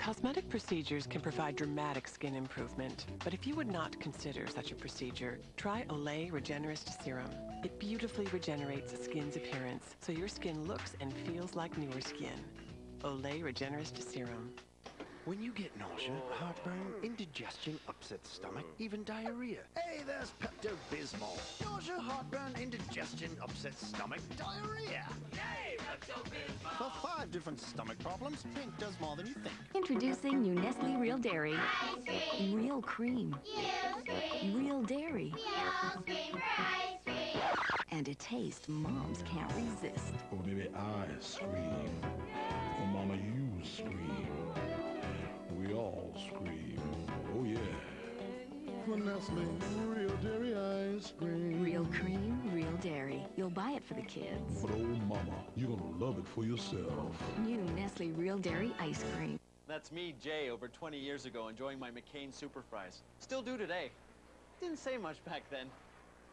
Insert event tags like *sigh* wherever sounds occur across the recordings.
Cosmetic procedures can provide dramatic skin improvement, but if you would not consider such a procedure, try Olay Regenerist Serum. It beautifully regenerates skin's appearance, so your skin looks and feels like newer skin. Olay Regenerist Serum. When you get nausea, oh. heartburn, indigestion, upset stomach, mm. even diarrhea. Hey, there's Pepto-Bismol. Nausea, heartburn, indigestion, upset stomach, diarrhea. Yay, Pepto-Bismol! For five different stomach problems, Pink does more than you think. Introducing new Nestle Real Dairy. Ice cream. Real cream. You scream. Real dairy. We all scream for ice cream. And a taste moms can't resist. Oh, baby, I scream. Oh, mama, you Nestle, real dairy ice cream. Real cream, real dairy. You'll buy it for the kids. But oh, mama, you're gonna love it for yourself. New Nestle Real Dairy Ice Cream. That's me, Jay, over 20 years ago, enjoying my McCain Super Fries. Still do today. Didn't say much back then.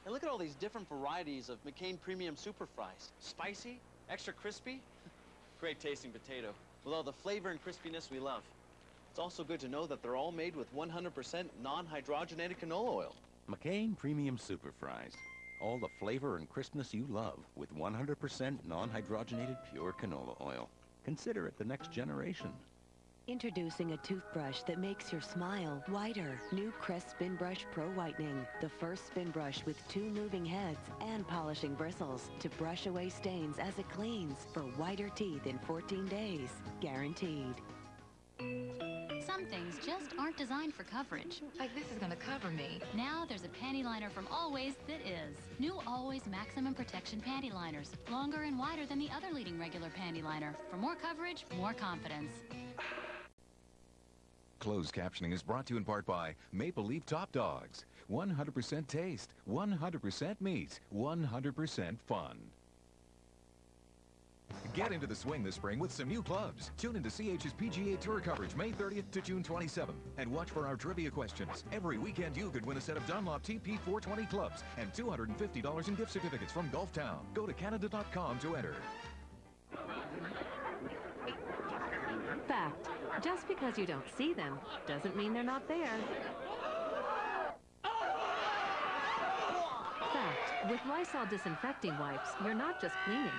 And look at all these different varieties of McCain Premium Super Fries. Spicy, extra crispy, *laughs* great tasting potato, with all the flavor and crispiness we love. It's also good to know that they're all made with 100% non-hydrogenated canola oil. McCain Premium Super Fries. All the flavor and crispness you love with 100% non-hydrogenated pure canola oil. Consider it the next generation. Introducing a toothbrush that makes your smile whiter. New Crest Spin Brush Pro Whitening. The first spin brush with two moving heads and polishing bristles to brush away stains as it cleans for whiter teeth in 14 days. Guaranteed. Coverage. Like this is gonna cover me. Now there's a panty liner from Always that is. New Always Maximum Protection Panty Liners. Longer and wider than the other leading regular panty liner. For more coverage, more confidence. Closed captioning is brought to you in part by Maple Leaf Top Dogs. 100% taste, 100% meat, 100% fun. Get into the swing this spring with some new clubs. Tune into CH's PGA Tour coverage May 30th to June 27th. And watch for our trivia questions. Every weekend you could win a set of Dunlop TP 420 clubs and $250 in gift certificates from Golf Town. Go to Canada.com to enter. Fact. Just because you don't see them doesn't mean they're not there. Fact. With Lysol disinfecting wipes, you're not just cleaning.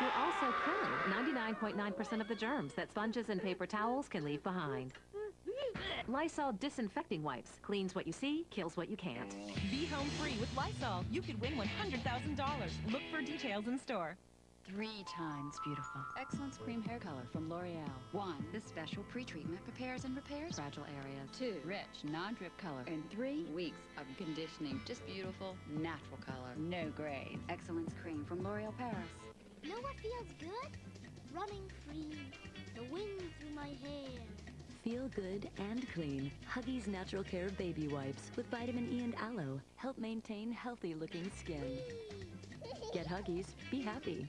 You're also killing 99.9% of the germs that sponges and paper towels can leave behind. Lysol disinfecting wipes cleans what you see, kills what you can't. Be home free with Lysol. You could win $100,000. Look for details in store. Three times beautiful. Excellence Cream Hair Color from L'Oreal. One, this special pre-treatment prepares and repairs fragile areas. Two, rich, non-drip color. And three, weeks of conditioning. Just beautiful, natural color. No grays. Excellence Cream from L'Oreal Paris. Know what feels good? Running free. The wind through my hair. Feel good and clean. Huggies Natural Care Baby Wipes with vitamin E and aloe help maintain healthy looking skin. *laughs* Get Huggies, be happy.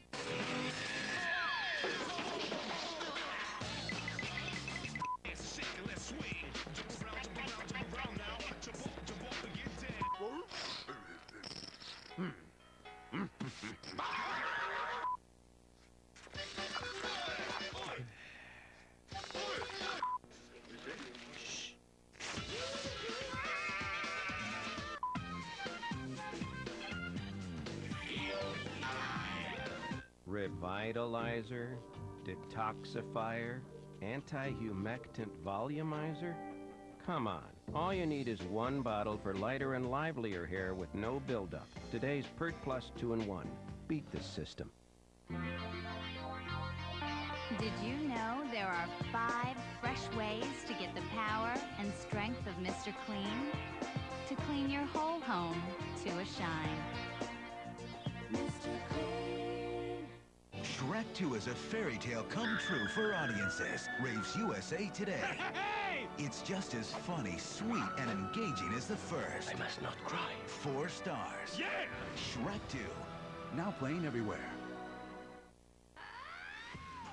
Revitalizer, detoxifier, anti-humectant volumizer? Come on, all you need is one bottle for lighter and livelier hair with no buildup. Today's Pert Plus 2-in-1. Beat the system. Did you know there are five fresh ways to get the power and strength of Mr. Clean? To clean your whole home to a shine. Shrek 2 is a fairy tale come true for audiences. Raves USA today. *laughs* It's just as funny, sweet, and engaging as the first. I must not cry. Four stars. Yeah! Shrek 2. Now playing everywhere.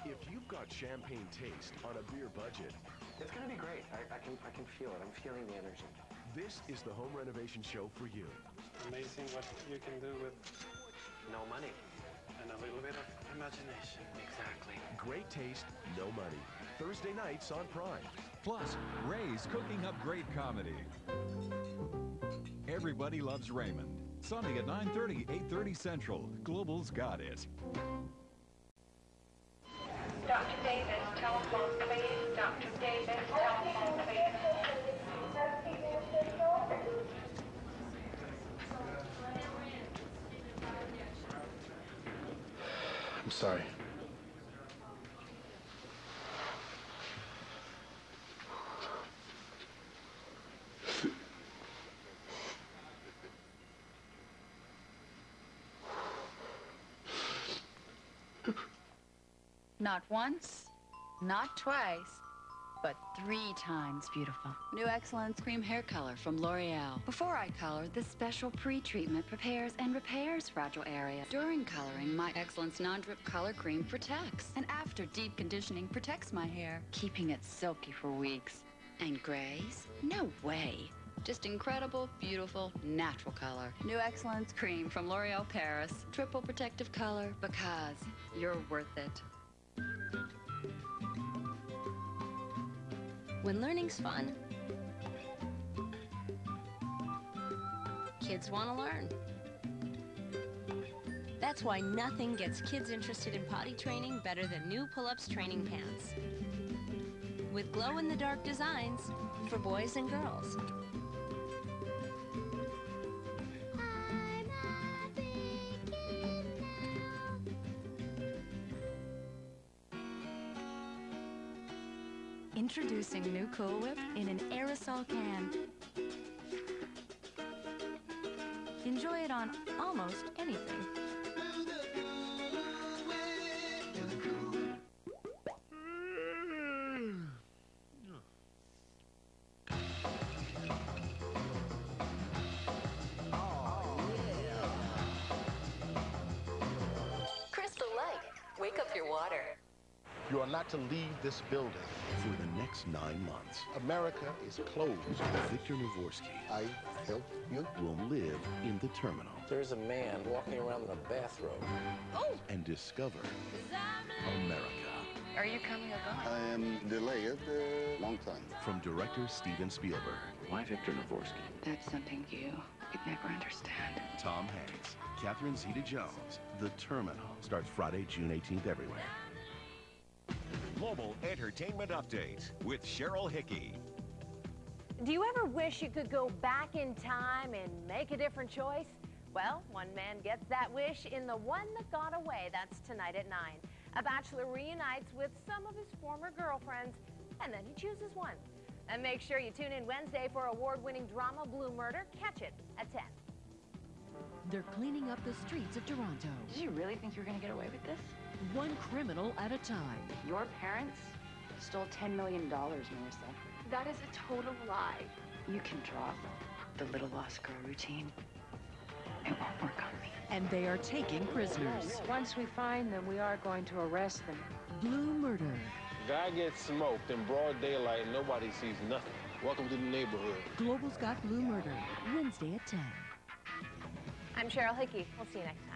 If you've got champagne taste on a beer budget, it's going to be great. I, I, can I can feel it. I'm feeling the energy. This is the home renovation show for you. Amazing what you can do with no money and a little bit of imagination. Exactly. Great taste, no money. Thursday nights on Prime. Plus, Ray's cooking up great comedy. Everybody loves Raymond. Sunday at 9:30, 8:30 Central. Global's got it. Dr. Davis, telephone, please. Dr. Davis, telephone, please. Sorry. Not once, not twice, but three times beautiful. New Excellence Cream Hair Color from L'Oreal. Before I color, this special pre-treatment prepares and repairs fragile areas. During coloring, my Excellence Non-Drip Color Cream protects. And after deep conditioning, protects my hair, keeping it silky for weeks. And grays? No way. Just incredible, beautiful, natural color. New Excellence Cream from L'Oreal Paris. Triple protective color because you're worth it. When learning's fun, kids want to learn. That's why nothing gets kids interested in potty training better than new Pull-Ups training pants. With glow-in-the-dark designs for boys and girls. Introducing new Cool Whip in an aerosol can. Enjoy it on almost anything. Crystal Light. Wake up your water. You are not to leave this building for the next nine months. America is closed. Viktor Navorski, I help you, will live in the terminal There's a man walking around in a bathrobe. Oh! and discover America. Are you coming or going? I am delayed a long time. From director Steven Spielberg. Why Viktor Navorski? That's something you could never understand. Tom Hanks, Catherine Zeta-Jones. The Terminal starts Friday, June 18th everywhere. Global Entertainment Update with Cheryl Hickey. Do you ever wish you could go back in time and make a different choice? Well, one man gets that wish in The One That Got Away. That's tonight at 9. A bachelor reunites with some of his former girlfriends, and then he chooses one. And make sure you tune in Wednesday for award-winning drama Blue Murder. Catch it at 10. They're cleaning up the streets of Toronto. Did you really think you were going to get away with this? One criminal at a time. Your parents stole $10 million, Marissa. That is a total lie. You can drop the little lost girl routine. It won't work on me. And they are taking prisoners. Once we find them, we are going to arrest them. Blue Murder. Guy gets smoked in broad daylight and nobody sees nothing. Welcome to the neighborhood. Global's got Blue Murder. Wednesday at 10. I'm Cheryl Hickey. We'll see you next time.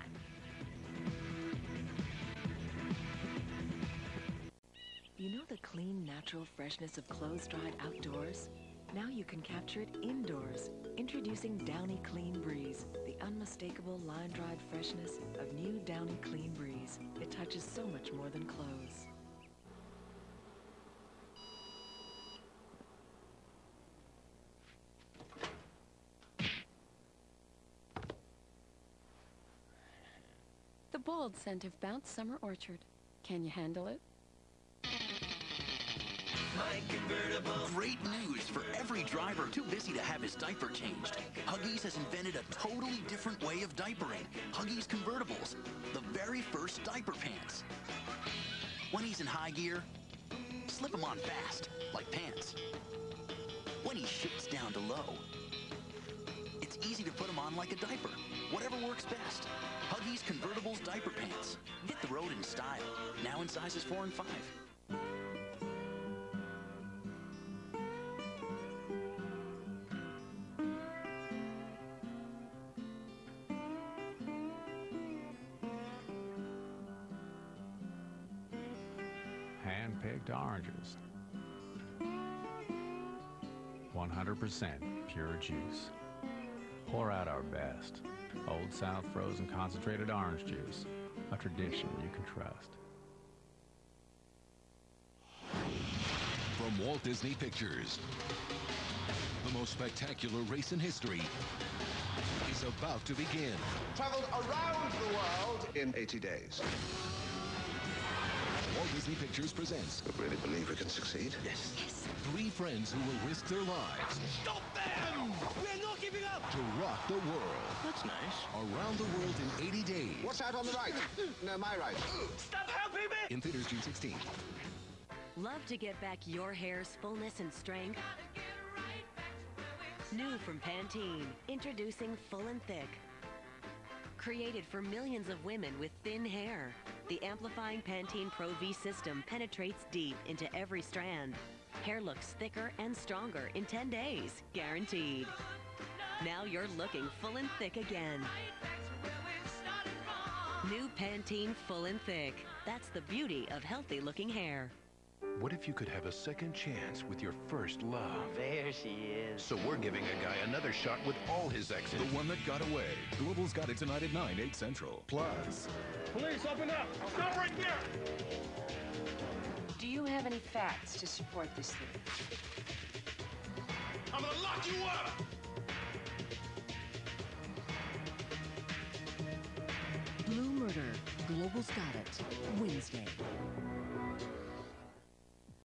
You know the clean, natural freshness of clothes dried outdoors? Now you can capture it indoors. Introducing Downy Clean Breeze, the unmistakable line-dried freshness of new Downy Clean Breeze. It touches so much more than clothes. The bold scent of Bounce Summer Orchard. Can you handle it? Great news for every driver too busy to have his diaper changed. Huggies has invented a totally different way of diapering. Huggies convertibles, the very first diaper pants. When he's in high gear, slip him on fast, like pants. When he shifts down to low, it's easy to put him on like a diaper. Whatever works best. Huggies Convertibles Diaper Pants. Hit the road in style. Now in sizes 4 and 5. Picked oranges. 100% pure juice. Pour out our best. Old South frozen concentrated orange juice. A tradition you can trust. From Walt Disney Pictures, the most spectacular race in history is about to begin. Traveled around the world in 80 days. Walt Disney Pictures presents. You really believe we can succeed? Yes. yes. Three friends who will risk their lives. Stop them! We're not giving up! To rock the world. That's nice. Around the world in 80 days. What's out on the right? no, my right. Stop helping me! In theaters June 16th. Love to get back your hair's fullness and strength? New from Pantene, introducing Full and Thick. Created for millions of women with thin hair, the amplifying Pantene Pro V system penetrates deep into every strand. Hair looks thicker and stronger in 10 days, guaranteed. Now you're looking full and thick again. New Pantene Full and Thick. That's the beauty of healthy looking hair. What if you could have a second chance with your first love? There she is. So we're giving a guy another shot with all his exes. The one that got away. Global's got it tonight at 9, 8 Central. Plus. Police, open up! Stop right there! Do you have any facts to support this theory? I'm gonna lock you up! Blue Murder. Global's got it. Wednesday.